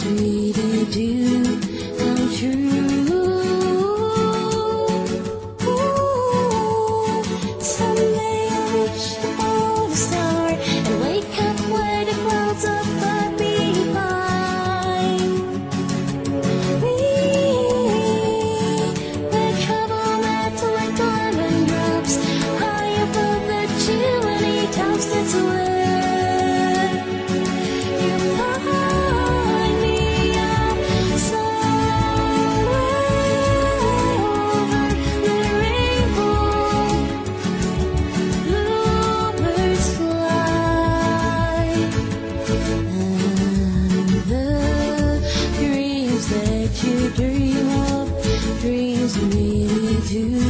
sweet do. Dream of, dreams really do